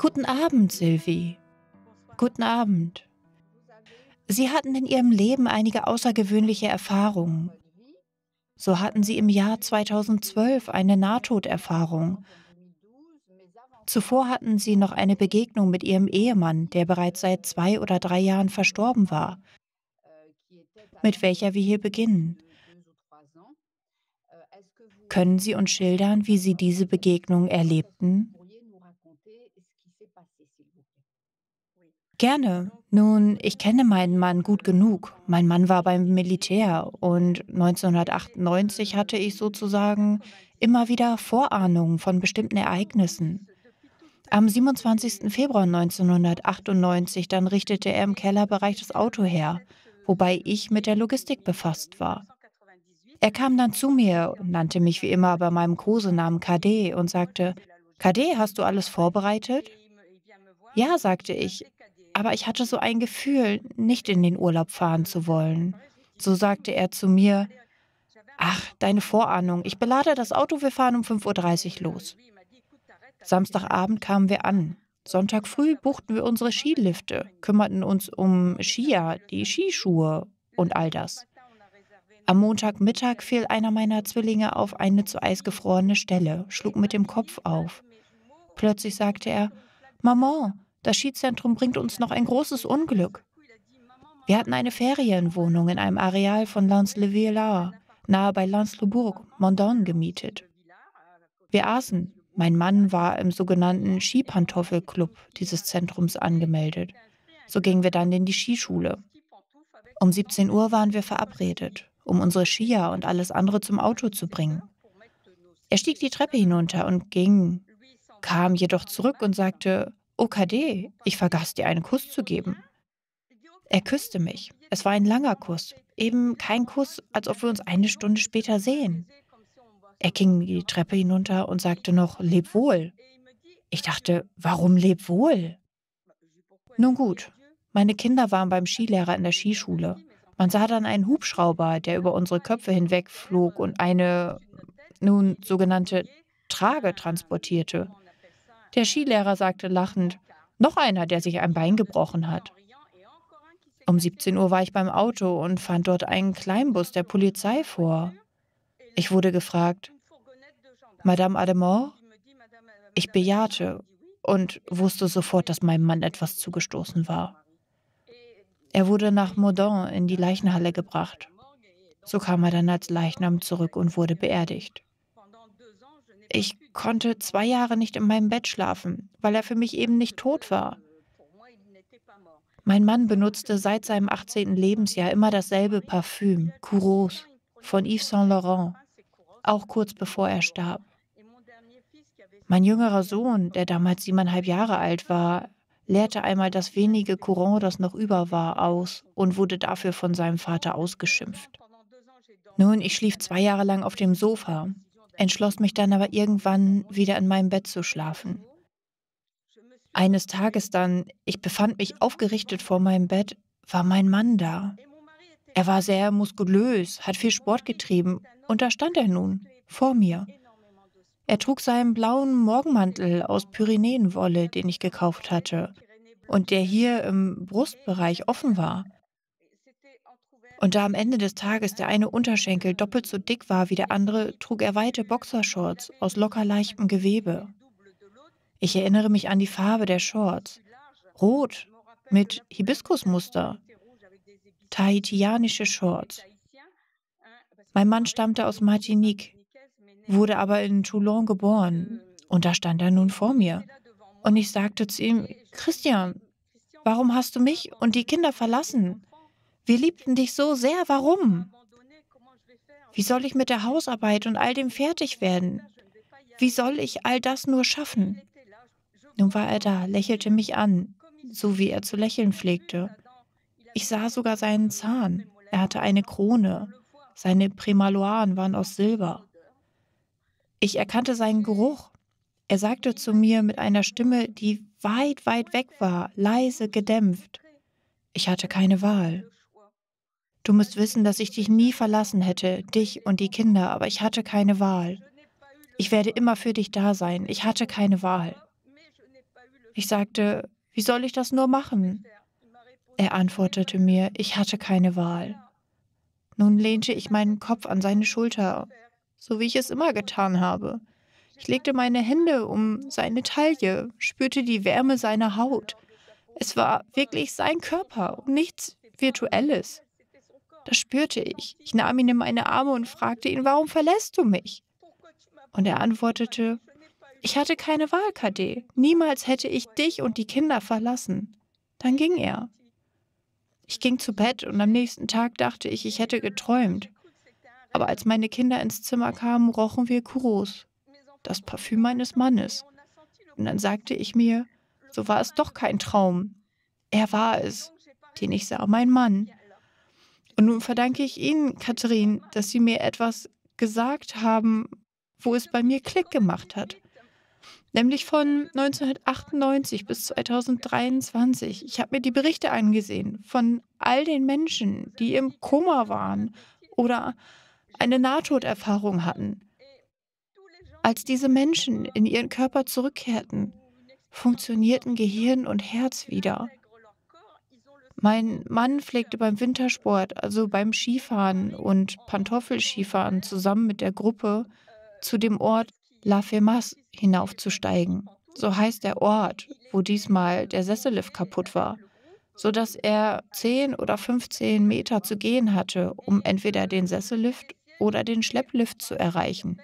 Guten Abend, Sylvie. Guten Abend. Sie hatten in Ihrem Leben einige außergewöhnliche Erfahrungen. So hatten Sie im Jahr 2012 eine Nahtoderfahrung. Zuvor hatten Sie noch eine Begegnung mit Ihrem Ehemann, der bereits seit zwei oder drei Jahren verstorben war, mit welcher wir hier beginnen. Können Sie uns schildern, wie Sie diese Begegnung erlebten? Gerne. Nun, ich kenne meinen Mann gut genug. Mein Mann war beim Militär und 1998 hatte ich sozusagen immer wieder Vorahnungen von bestimmten Ereignissen. Am 27. Februar 1998 dann richtete er im Kellerbereich das Auto her, wobei ich mit der Logistik befasst war. Er kam dann zu mir, nannte mich wie immer bei meinem Kosenamen KD und sagte, KD, hast du alles vorbereitet? Ja, sagte ich, aber ich hatte so ein Gefühl, nicht in den Urlaub fahren zu wollen. So sagte er zu mir, ach, deine Vorahnung, ich belade das Auto, wir fahren um 5.30 Uhr los. Samstagabend kamen wir an. Sonntag früh buchten wir unsere Skilifte, kümmerten uns um Skier, die Skischuhe und all das. Am Montagmittag fiel einer meiner Zwillinge auf eine zu Eis gefrorene Stelle, schlug mit dem Kopf auf. Plötzlich sagte er, Maman, das Skizentrum bringt uns noch ein großes Unglück. Wir hatten eine Ferienwohnung in einem Areal von Lens-le-Villard, nahe bei Lens-le-Bourg, Mondon, gemietet. Wir aßen. Mein Mann war im sogenannten Skipantoffelclub dieses Zentrums angemeldet. So gingen wir dann in die Skischule. Um 17 Uhr waren wir verabredet um unsere Skier und alles andere zum Auto zu bringen. Er stieg die Treppe hinunter und ging, kam jedoch zurück und sagte, OKD, ich vergaß dir einen Kuss zu geben. Er küsste mich. Es war ein langer Kuss, eben kein Kuss, als ob wir uns eine Stunde später sehen. Er ging die Treppe hinunter und sagte noch, leb wohl. Ich dachte, warum leb wohl? Nun gut, meine Kinder waren beim Skilehrer in der Skischule. Man sah dann einen Hubschrauber, der über unsere Köpfe hinweg flog und eine nun sogenannte Trage transportierte. Der Skilehrer sagte lachend, noch einer, der sich ein Bein gebrochen hat. Um 17 Uhr war ich beim Auto und fand dort einen Kleinbus der Polizei vor. Ich wurde gefragt, Madame Ademort? Ich bejahte und wusste sofort, dass meinem Mann etwas zugestoßen war. Er wurde nach Moudon in die Leichenhalle gebracht. So kam er dann als Leichnam zurück und wurde beerdigt. Ich konnte zwei Jahre nicht in meinem Bett schlafen, weil er für mich eben nicht tot war. Mein Mann benutzte seit seinem 18. Lebensjahr immer dasselbe Parfüm, Couros, von Yves Saint Laurent, auch kurz bevor er starb. Mein jüngerer Sohn, der damals siebeneinhalb Jahre alt war, leerte einmal das wenige Courant, das noch über war, aus und wurde dafür von seinem Vater ausgeschimpft. Nun, ich schlief zwei Jahre lang auf dem Sofa, entschloss mich dann aber irgendwann wieder in meinem Bett zu schlafen. Eines Tages dann, ich befand mich aufgerichtet vor meinem Bett, war mein Mann da. Er war sehr muskulös, hat viel Sport getrieben und da stand er nun, vor mir. Er trug seinen blauen Morgenmantel aus Pyrenäenwolle, den ich gekauft hatte und der hier im Brustbereich offen war. Und da am Ende des Tages der eine Unterschenkel doppelt so dick war wie der andere, trug er weite Boxershorts aus locker leichtem Gewebe. Ich erinnere mich an die Farbe der Shorts. Rot mit Hibiskusmuster. Tahitianische Shorts. Mein Mann stammte aus Martinique wurde aber in Toulon geboren. Und da stand er nun vor mir. Und ich sagte zu ihm, Christian, warum hast du mich und die Kinder verlassen? Wir liebten dich so sehr, warum? Wie soll ich mit der Hausarbeit und all dem fertig werden? Wie soll ich all das nur schaffen? Nun war er da, lächelte mich an, so wie er zu lächeln pflegte. Ich sah sogar seinen Zahn. Er hatte eine Krone. Seine Prämaloiren waren aus Silber. Ich erkannte seinen Geruch. Er sagte zu mir mit einer Stimme, die weit, weit weg war, leise, gedämpft. Ich hatte keine Wahl. Du musst wissen, dass ich dich nie verlassen hätte, dich und die Kinder, aber ich hatte keine Wahl. Ich werde immer für dich da sein. Ich hatte keine Wahl. Ich sagte, wie soll ich das nur machen? Er antwortete mir, ich hatte keine Wahl. Nun lehnte ich meinen Kopf an seine Schulter, so wie ich es immer getan habe. Ich legte meine Hände um seine Taille, spürte die Wärme seiner Haut. Es war wirklich sein Körper und nichts Virtuelles. Das spürte ich. Ich nahm ihn in meine Arme und fragte ihn, warum verlässt du mich? Und er antwortete, ich hatte keine Wahl, KD. Niemals hätte ich dich und die Kinder verlassen. Dann ging er. Ich ging zu Bett und am nächsten Tag dachte ich, ich hätte geträumt. Aber als meine Kinder ins Zimmer kamen, rochen wir Kuros, das Parfüm meines Mannes. Und dann sagte ich mir, so war es doch kein Traum. Er war es, den ich sah, mein Mann. Und nun verdanke ich Ihnen, Katharin, dass Sie mir etwas gesagt haben, wo es bei mir Klick gemacht hat. Nämlich von 1998 bis 2023. Ich habe mir die Berichte angesehen von all den Menschen, die im Koma waren oder eine Nahtoderfahrung hatten. Als diese Menschen in ihren Körper zurückkehrten, funktionierten Gehirn und Herz wieder. Mein Mann pflegte beim Wintersport, also beim Skifahren und Pantoffelskifahren zusammen mit der Gruppe zu dem Ort La Femas hinaufzusteigen. So heißt der Ort, wo diesmal der Sessellift kaputt war, sodass er 10 oder 15 Meter zu gehen hatte, um entweder den Sessellift oder den Schlepplift zu erreichen.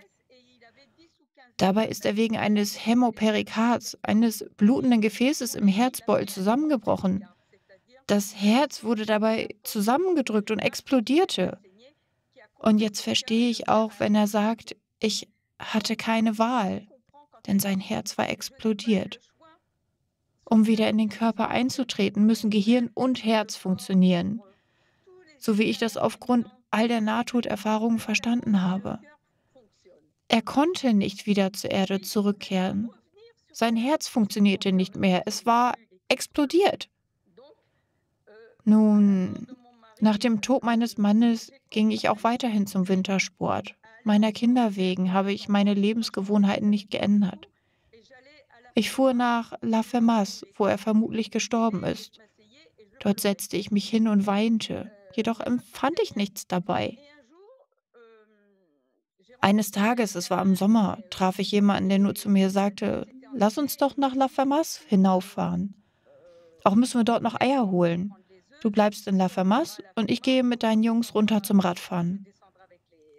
Dabei ist er wegen eines Hämoperikats, eines blutenden Gefäßes im Herzbeutel zusammengebrochen. Das Herz wurde dabei zusammengedrückt und explodierte. Und jetzt verstehe ich auch, wenn er sagt, ich hatte keine Wahl, denn sein Herz war explodiert. Um wieder in den Körper einzutreten, müssen Gehirn und Herz funktionieren, so wie ich das aufgrund all der Nahtoderfahrungen verstanden habe. Er konnte nicht wieder zur Erde zurückkehren. Sein Herz funktionierte nicht mehr, es war explodiert. Nun, nach dem Tod meines Mannes ging ich auch weiterhin zum Wintersport. Meiner Kinder wegen habe ich meine Lebensgewohnheiten nicht geändert. Ich fuhr nach La Fermas, wo er vermutlich gestorben ist. Dort setzte ich mich hin und weinte, jedoch empfand ich nichts dabei. Eines Tages, es war im Sommer, traf ich jemanden, der nur zu mir sagte, lass uns doch nach La Fermas hinauffahren. Auch müssen wir dort noch Eier holen. Du bleibst in La Fermas und ich gehe mit deinen Jungs runter zum Radfahren.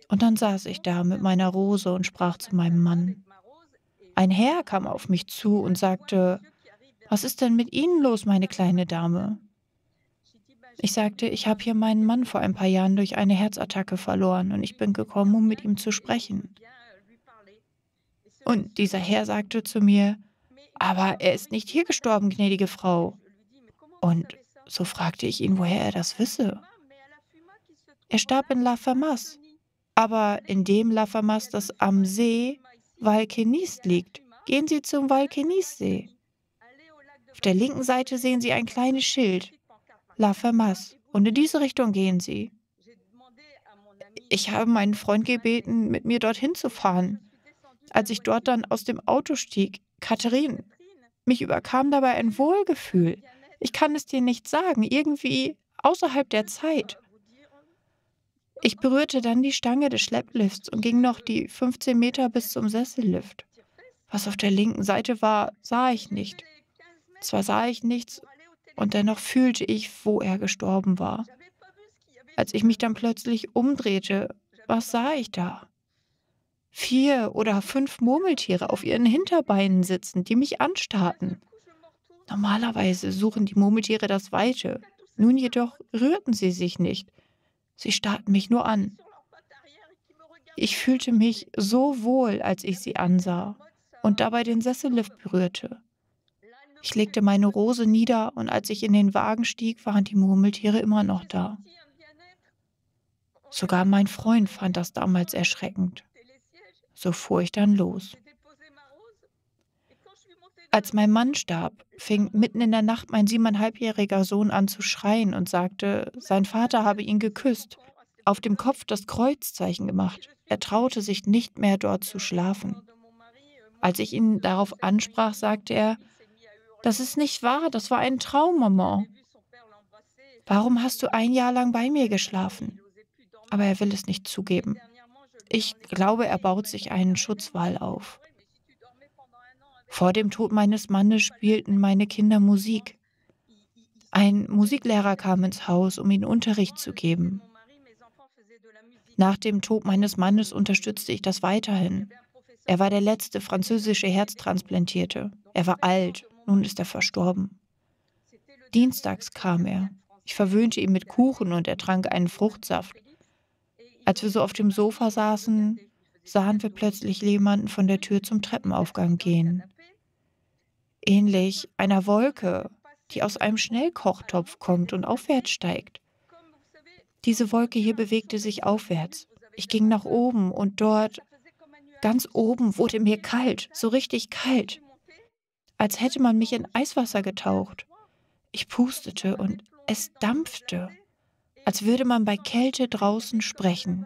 Und dann saß ich da mit meiner Rose und sprach zu meinem Mann. Ein Herr kam auf mich zu und sagte, was ist denn mit Ihnen los, meine kleine Dame? Ich sagte, ich habe hier meinen Mann vor ein paar Jahren durch eine Herzattacke verloren und ich bin gekommen, um mit ihm zu sprechen. Und dieser Herr sagte zu mir, aber er ist nicht hier gestorben, gnädige Frau. Und so fragte ich ihn, woher er das wisse. Er starb in La Famas, aber in dem La Famas, das am See Valkenis liegt. Gehen Sie zum Valkenissee. Auf der linken Seite sehen Sie ein kleines Schild. La Fermas. Und in diese Richtung gehen Sie. Ich habe meinen Freund gebeten, mit mir dorthin zu fahren. Als ich dort dann aus dem Auto stieg, Katharin, mich überkam dabei ein Wohlgefühl. Ich kann es dir nicht sagen, irgendwie außerhalb der Zeit. Ich berührte dann die Stange des Schlepplifts und ging noch die 15 Meter bis zum Sessellift. Was auf der linken Seite war, sah ich nicht. Zwar sah ich nichts und dennoch fühlte ich, wo er gestorben war. Als ich mich dann plötzlich umdrehte, was sah ich da? Vier oder fünf Murmeltiere auf ihren Hinterbeinen sitzen, die mich anstarrten. Normalerweise suchen die Murmeltiere das Weite. Nun jedoch rührten sie sich nicht. Sie starrten mich nur an. Ich fühlte mich so wohl, als ich sie ansah und dabei den Sessellift berührte. Ich legte meine Rose nieder und als ich in den Wagen stieg, waren die Murmeltiere immer noch da. Sogar mein Freund fand das damals erschreckend. So fuhr ich dann los. Als mein Mann starb, fing mitten in der Nacht mein siebeneinhalbjähriger Sohn an zu schreien und sagte, sein Vater habe ihn geküsst, auf dem Kopf das Kreuzzeichen gemacht. Er traute sich nicht mehr dort zu schlafen. Als ich ihn darauf ansprach, sagte er, Das ist nicht wahr, das war ein Traum, Maman. Warum hast du ein Jahr lang bei mir geschlafen? Aber er will es nicht zugeben. Ich glaube, er baut sich einen Schutzwall auf. Vor dem Tod meines Mannes spielten meine Kinder Musik. Ein Musiklehrer kam ins Haus, um ihnen Unterricht zu geben. Nach dem Tod meines Mannes unterstützte ich das weiterhin. Er war der letzte französische Herztransplantierte. Er war alt, nun ist er verstorben. Dienstags kam er. Ich verwöhnte ihn mit Kuchen und er trank einen Fruchtsaft. Als wir so auf dem Sofa saßen, sahen wir plötzlich jemanden von der Tür zum Treppenaufgang gehen. Ähnlich einer Wolke, die aus einem Schnellkochtopf kommt und aufwärts steigt. Diese Wolke hier bewegte sich aufwärts. Ich ging nach oben und dort, ganz oben, wurde mir kalt, so richtig kalt, als hätte man mich in Eiswasser getaucht. Ich pustete und es dampfte als würde man bei Kälte draußen sprechen.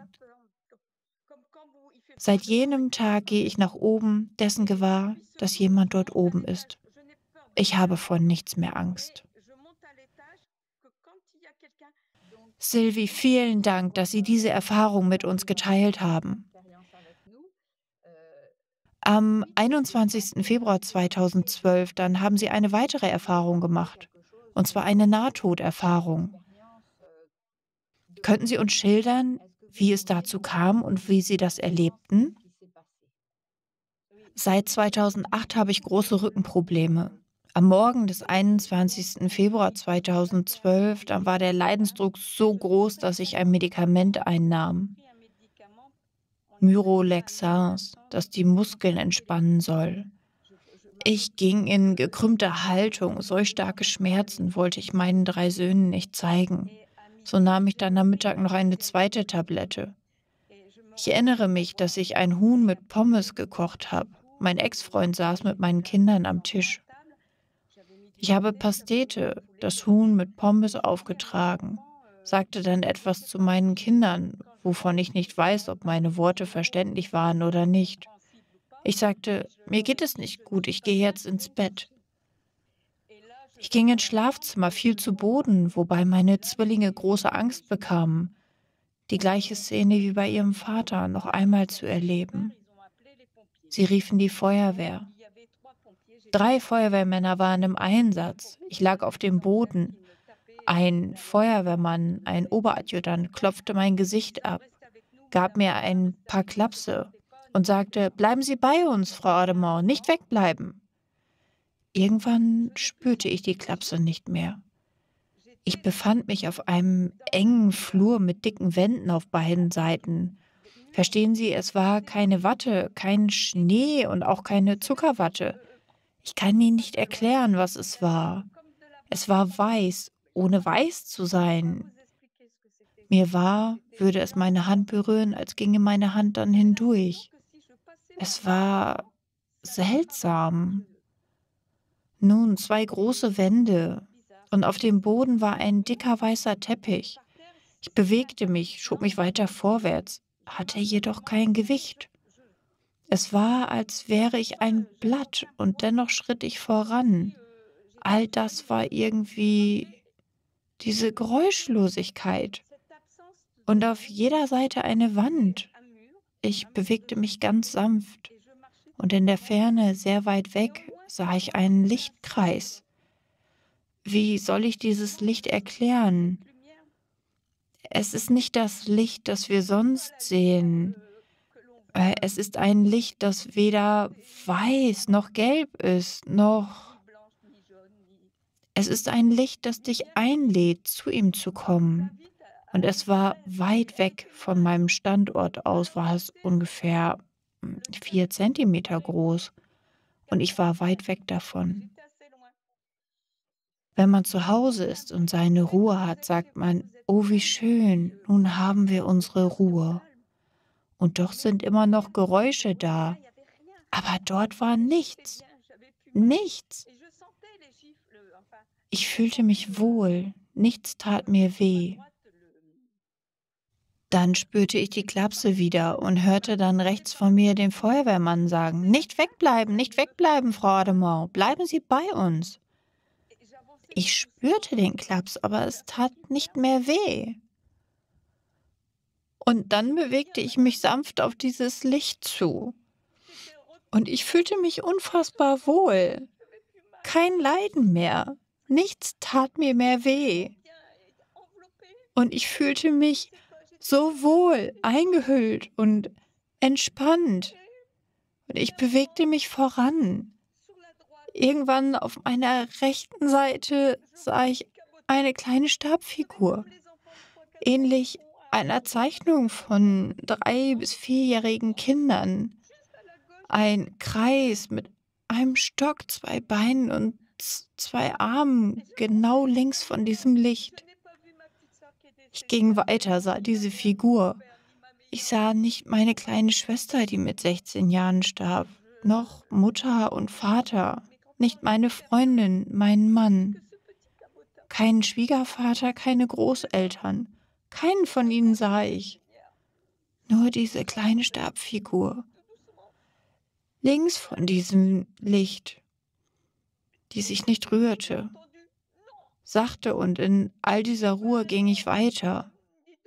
Seit jenem Tag gehe ich nach oben, dessen gewahr, dass jemand dort oben ist. Ich habe vor nichts mehr Angst. Sylvie, vielen Dank, dass Sie diese Erfahrung mit uns geteilt haben. Am 21. Februar 2012 dann haben Sie eine weitere Erfahrung gemacht, und zwar eine Nahtoderfahrung. Könnten Sie uns schildern, wie es dazu kam und wie Sie das erlebten? Seit 2008 habe ich große Rückenprobleme. Am Morgen des 21. Februar 2012, da war der Leidensdruck so groß, dass ich ein Medikament einnahm. Myrolexans, das die Muskeln entspannen soll. Ich ging in gekrümmter Haltung, solch starke Schmerzen wollte ich meinen drei Söhnen nicht zeigen. So nahm ich dann am Mittag noch eine zweite Tablette. Ich erinnere mich, dass ich ein Huhn mit Pommes gekocht habe. Mein Ex-Freund saß mit meinen Kindern am Tisch. Ich habe Pastete, das Huhn mit Pommes aufgetragen, sagte dann etwas zu meinen Kindern, wovon ich nicht weiß, ob meine Worte verständlich waren oder nicht. Ich sagte, mir geht es nicht gut, ich gehe jetzt ins Bett. Ich ging ins Schlafzimmer, fiel zu Boden, wobei meine Zwillinge große Angst bekamen, die gleiche Szene wie bei ihrem Vater noch einmal zu erleben. Sie riefen die Feuerwehr. Drei Feuerwehrmänner waren im Einsatz. Ich lag auf dem Boden. Ein Feuerwehrmann, ein Oberadjutant, klopfte mein Gesicht ab, gab mir ein paar Klapse und sagte, bleiben Sie bei uns, Frau Ademau, nicht wegbleiben. Irgendwann spürte ich die Klapse nicht mehr. Ich befand mich auf einem engen Flur mit dicken Wänden auf beiden Seiten. Verstehen Sie, es war keine Watte, kein Schnee und auch keine Zuckerwatte. Ich kann Ihnen nicht erklären, was es war. Es war weiß, ohne weiß zu sein. Mir war, würde es meine Hand berühren, als ginge meine Hand dann hindurch. Es war seltsam. Nun zwei große Wände, und auf dem Boden war ein dicker weißer Teppich. Ich bewegte mich, schob mich weiter vorwärts, hatte jedoch kein Gewicht. Es war, als wäre ich ein Blatt, und dennoch schritt ich voran. All das war irgendwie diese Geräuschlosigkeit. Und auf jeder Seite eine Wand. Ich bewegte mich ganz sanft. Und in der Ferne, sehr weit weg, sah ich einen Lichtkreis. Wie soll ich dieses Licht erklären? Es ist nicht das Licht, das wir sonst sehen. Es ist ein Licht, das weder weiß noch gelb ist, noch... Es ist ein Licht, das dich einlädt, zu ihm zu kommen. Und es war weit weg von meinem Standort aus, war es ungefähr hm, vier Zentimeter groß und ich war weit weg davon. Wenn man zu Hause ist und seine Ruhe hat, sagt man, oh wie schön, nun haben wir unsere Ruhe. Und doch sind immer noch Geräusche da. Aber dort war nichts. Nichts. Ich fühlte mich wohl, nichts tat mir weh. Dann spürte ich die Klapse wieder und hörte dann rechts von mir den Feuerwehrmann sagen, nicht wegbleiben, nicht wegbleiben, Frau Ademau, bleiben Sie bei uns. Ich spürte den Klaps, aber es tat nicht mehr weh. Und dann bewegte ich mich sanft auf dieses Licht zu. Und ich fühlte mich unfassbar wohl. Kein Leiden mehr. Nichts tat mir mehr weh. Und ich fühlte mich so wohl, eingehüllt und entspannt. Und ich bewegte mich voran. Irgendwann auf meiner rechten Seite sah ich eine kleine Stabfigur, ähnlich einer Zeichnung von drei bis vierjährigen Kindern. Ein Kreis mit einem Stock, zwei Beinen und zwei Armen genau links von diesem Licht. Ich ging weiter, sah diese Figur. Ich sah nicht meine kleine Schwester, die mit 16 Jahren starb, noch Mutter und Vater, nicht meine Freundin, meinen Mann, keinen Schwiegervater, keine Großeltern, keinen von ihnen sah ich, nur diese kleine Stabfigur. Links von diesem Licht, die sich nicht rührte. Sachte und in all dieser Ruhe ging ich weiter,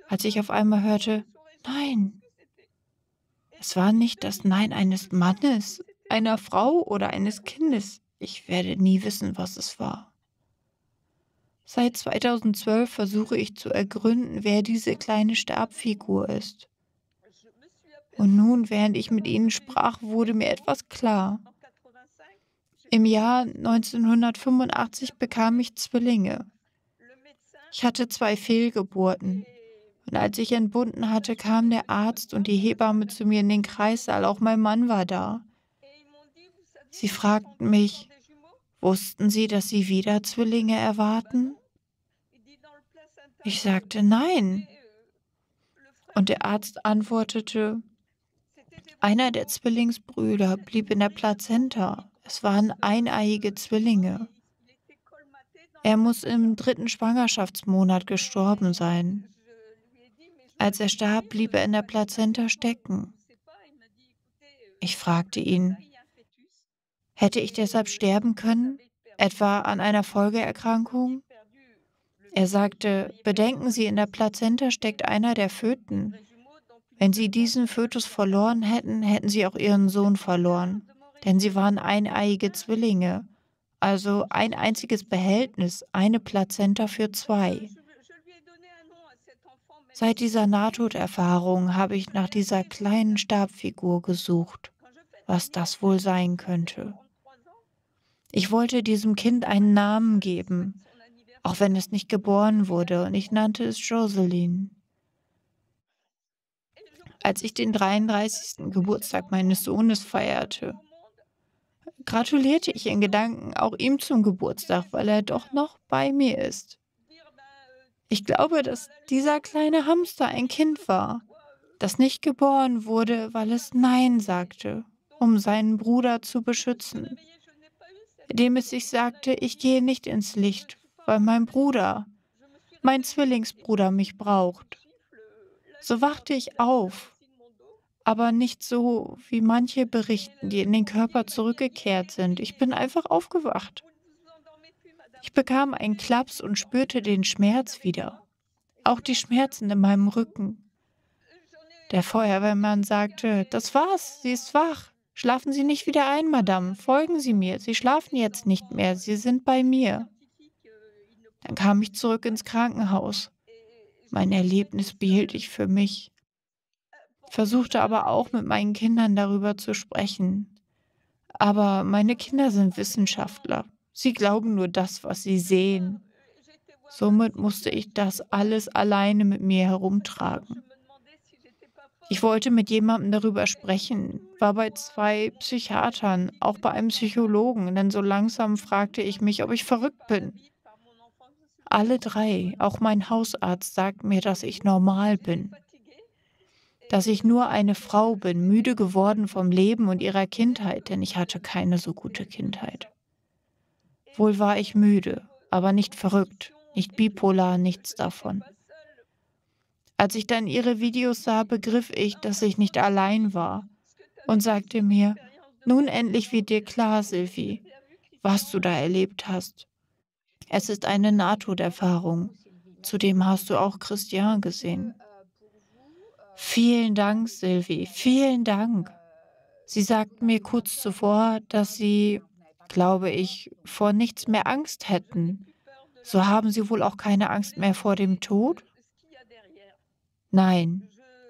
als ich auf einmal hörte, Nein. Es war nicht das Nein eines Mannes, einer Frau oder eines Kindes. Ich werde nie wissen, was es war. Seit 2012 versuche ich zu ergründen, wer diese kleine Stabfigur ist. Und nun, während ich mit ihnen sprach, wurde mir etwas klar. Im Jahr 1985 bekam ich Zwillinge. Ich hatte zwei Fehlgeburten. Und als ich entbunden hatte, kam der Arzt und die Hebamme zu mir in den Kreissaal. Auch mein Mann war da. Sie fragten mich, wussten Sie, dass Sie wieder Zwillinge erwarten? Ich sagte nein. Und der Arzt antwortete, einer der Zwillingsbrüder blieb in der Plazenta. Es waren eineiige Zwillinge. Er muss im dritten Schwangerschaftsmonat gestorben sein. Als er starb, blieb er in der Plazenta stecken. Ich fragte ihn, hätte ich deshalb sterben können, etwa an einer Folgeerkrankung? Er sagte, bedenken Sie, in der Plazenta steckt einer der Föten. Wenn Sie diesen Fötus verloren hätten, hätten Sie auch Ihren Sohn verloren, denn Sie waren eineiige Zwillinge, also ein einziges Behältnis, eine Plazenta für zwei. Seit dieser Nahtoderfahrung habe ich nach dieser kleinen Stabfigur gesucht, was das wohl sein könnte. Ich wollte diesem Kind einen Namen geben, auch wenn es nicht geboren wurde, und ich nannte es Jocelyn. Als ich den 33. Geburtstag meines Sohnes feierte, gratulierte ich in Gedanken auch ihm zum Geburtstag, weil er doch noch bei mir ist. Ich glaube, dass dieser kleine Hamster ein Kind war, das nicht geboren wurde, weil es Nein sagte, um seinen Bruder zu beschützen, indem es sich sagte, ich gehe nicht ins Licht, weil mein Bruder, mein Zwillingsbruder mich braucht. So wachte ich auf, aber nicht so, wie manche berichten, die in den Körper zurückgekehrt sind. Ich bin einfach aufgewacht. Ich bekam einen Klaps und spürte den Schmerz wieder. Auch die Schmerzen in meinem Rücken. Der Feuerwehrmann sagte, das war's, sie ist wach. Schlafen Sie nicht wieder ein, Madame. Folgen Sie mir. Sie schlafen jetzt nicht mehr. Sie sind bei mir. Dann kam ich zurück ins Krankenhaus. Mein Erlebnis behielt ich für mich. Versuchte aber auch mit meinen Kindern darüber zu sprechen. Aber meine Kinder sind Wissenschaftler. Sie glauben nur das, was sie sehen. Somit musste ich das alles alleine mit mir herumtragen. Ich wollte mit jemandem darüber sprechen, war bei zwei Psychiatern, auch bei einem Psychologen, denn so langsam fragte ich mich, ob ich verrückt bin. Alle drei, auch mein Hausarzt, sagt mir, dass ich normal bin, dass ich nur eine Frau bin, müde geworden vom Leben und ihrer Kindheit, denn ich hatte keine so gute Kindheit. Wohl war ich müde, aber nicht verrückt, nicht bipolar, nichts davon. Als ich dann ihre Videos sah, begriff ich, dass ich nicht allein war und sagte mir, nun endlich wird dir klar, Sylvie, was du da erlebt hast. Es ist eine Nahtoderfahrung. Zudem hast du auch Christian gesehen. Vielen Dank, Sylvie, vielen Dank. Sie sagten mir kurz zuvor, dass Sie, glaube ich, vor nichts mehr Angst hätten. So haben Sie wohl auch keine Angst mehr vor dem Tod? Nein,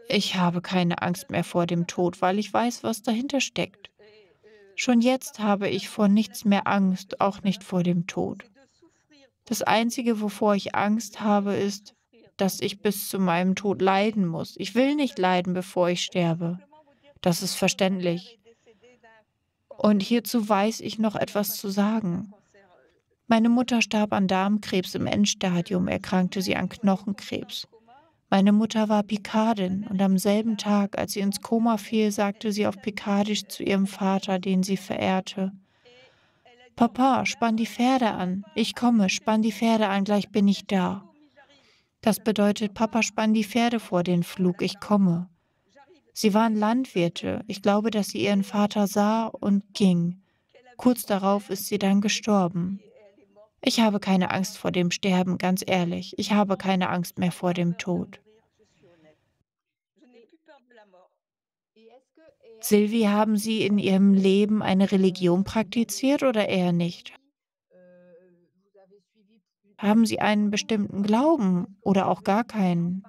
ich habe keine Angst mehr vor dem Tod, weil ich weiß, was dahinter steckt. Schon jetzt habe ich vor nichts mehr Angst, auch nicht vor dem Tod. Das Einzige, wovor ich Angst habe, ist, dass ich bis zu meinem Tod leiden muss. Ich will nicht leiden, bevor ich sterbe. Das ist verständlich. Und hierzu weiß ich noch etwas zu sagen. Meine Mutter starb an Darmkrebs im Endstadium, erkrankte sie an Knochenkrebs. Meine Mutter war Pikadin und am selben Tag, als sie ins Koma fiel, sagte sie auf Pikadisch zu ihrem Vater, den sie verehrte, Papa, spann die Pferde an. Ich komme, spann die Pferde an, gleich bin ich da. Das bedeutet, Papa, spann die Pferde vor den Flug, ich komme. Sie waren Landwirte. Ich glaube, dass sie ihren Vater sah und ging. Kurz darauf ist sie dann gestorben. Ich habe keine Angst vor dem Sterben, ganz ehrlich. Ich habe keine Angst mehr vor dem Tod. Sylvie, haben Sie in Ihrem Leben eine Religion praktiziert oder eher nicht? Haben Sie einen bestimmten Glauben oder auch gar keinen?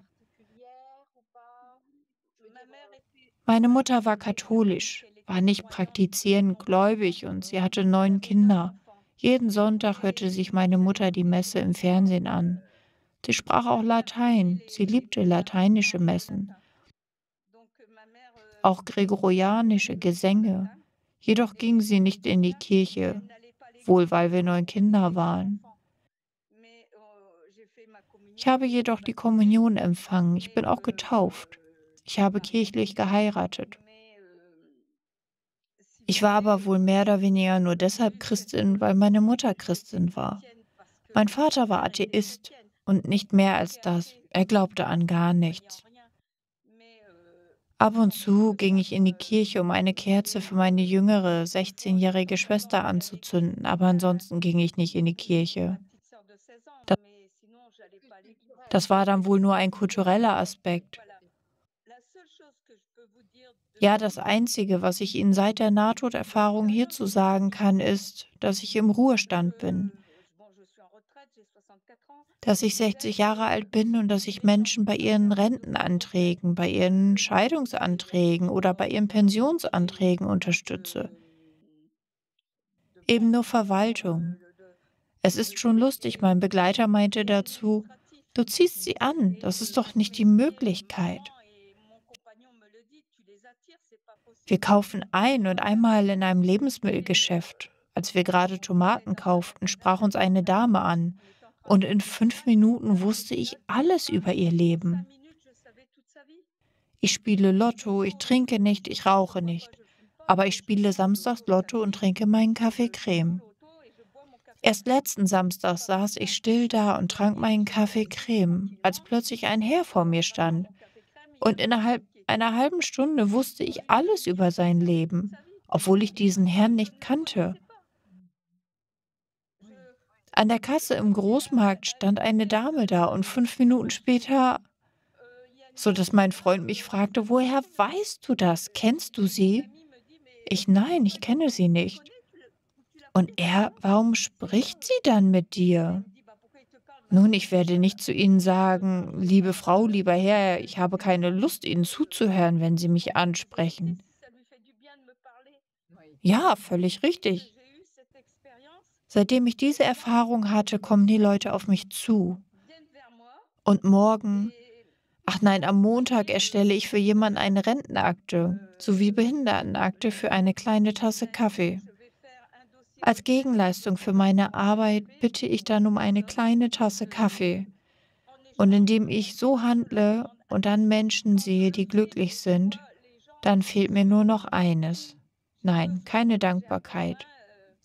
Meine Mutter war katholisch, war nicht praktizierend gläubig und sie hatte neun Kinder. Jeden Sonntag hörte sich meine Mutter die Messe im Fernsehen an. Sie sprach auch Latein, sie liebte lateinische Messen, auch gregorianische Gesänge. Jedoch ging sie nicht in die Kirche, wohl weil wir neun Kinder waren. Ich habe jedoch die Kommunion empfangen, ich bin auch getauft. Ich habe kirchlich geheiratet. Ich war aber wohl mehr oder weniger nur deshalb Christin, weil meine Mutter Christin war. Mein Vater war Atheist und nicht mehr als das. Er glaubte an gar nichts. Ab und zu ging ich in die Kirche, um eine Kerze für meine jüngere, 16-jährige Schwester anzuzünden, aber ansonsten ging ich nicht in die Kirche. Das, war dann wohl nur ein kultureller Aspekt. Ja, das Einzige, was ich Ihnen seit der Nahtoderfahrung hierzu sagen kann, ist, dass ich im Ruhestand bin, dass ich 60 Jahre alt bin und dass ich Menschen bei ihren Rentenanträgen, bei ihren Scheidungsanträgen oder bei ihren Pensionsanträgen unterstütze. Eben nur Verwaltung. Es ist schon lustig, mein Begleiter meinte dazu, du ziehst sie an, das ist doch nicht die Möglichkeit. Wir kaufen ein und einmal in einem Lebensmittelgeschäft, als wir gerade Tomaten kauften, sprach uns eine Dame an. Und in fünf Minuten wusste ich alles über ihr Leben. Ich spiele Lotto, ich trinke nicht, ich rauche nicht. Aber ich spiele samstags Lotto und trinke meinen Kaffee Creme. Erst letzten Samstag saß ich still da und trank meinen Kaffee Creme, als plötzlich ein Herr vor mir stand. Und innerhalb einer halben Stunde wusste ich alles über sein Leben, obwohl ich diesen Herrn nicht kannte. An der Kasse im Großmarkt stand eine Dame da und fünf Minuten später, so dass mein Freund mich fragte, woher weißt du das? Kennst du sie? Ich nein, ich kenne sie nicht. Und er, warum spricht sie dann mit dir? Nun, ich werde nicht zu Ihnen sagen, liebe Frau, lieber Herr, ich habe keine Lust, Ihnen zuzuhören, wenn Sie mich ansprechen. Ja, völlig richtig. Seitdem ich diese Erfahrung hatte, kommen die Leute auf mich zu. Und morgen, ach nein, am Montag erstelle ich für jemanden eine Rentenakte sowie Behindertenakte für eine kleine Tasse Kaffee. Als Gegenleistung für meine Arbeit bitte ich dann um eine kleine Tasse Kaffee. Und indem ich so handle und dann Menschen sehe, die glücklich sind, dann fehlt mir nur noch eines. Nein, keine Dankbarkeit,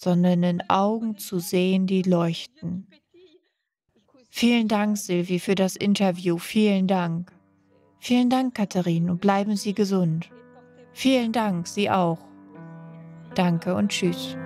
sondern in Augen zu sehen, die leuchten. Vielen Dank, Silvi, für das Interview. Vielen Dank. Vielen Dank, Katharine, und bleiben Sie gesund. Vielen Dank, Sie auch. Danke und tschüss.